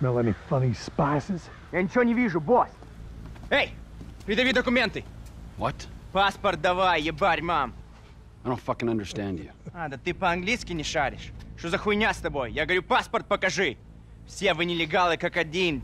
Smell any funny spices? Я ничего не вижу, босс. Эй, придави документы. What? Паспорт давай, ебарь, мам. I don't fucking understand you. А, да ты по-английски не шаришь. Что за хуйня с тобой? Я говорю, паспорт покажи. Все вы нелегалы как один.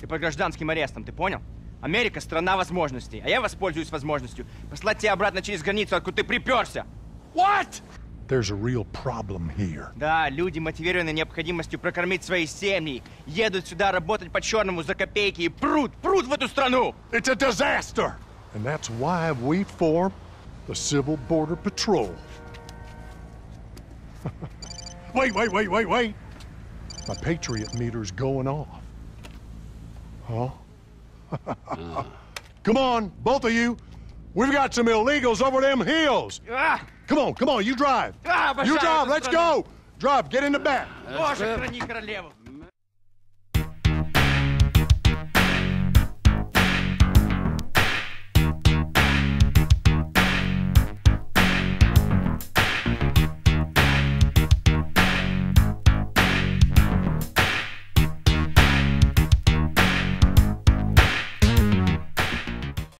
Ты под гражданским арестом, ты понял? Америка — страна возможностей, а я воспользуюсь возможностью послать тебя обратно через границу, откуда ты приперся. What? There's a real problem here. Да, люди, мотивированные необходимостью прокормить свои семьи, едут сюда работать по-черному за копейки и прут, прут в эту страну! It's a disaster! And that's why we formed the Civil Border Patrol. wait, wait, wait, wait, wait! My Patriot meter's going off. Huh? Come on, both of you. We've got some illegals over them hills. Ah. Come on, come on, you drive. Ah, you drive, let's go. Drive, get in the back.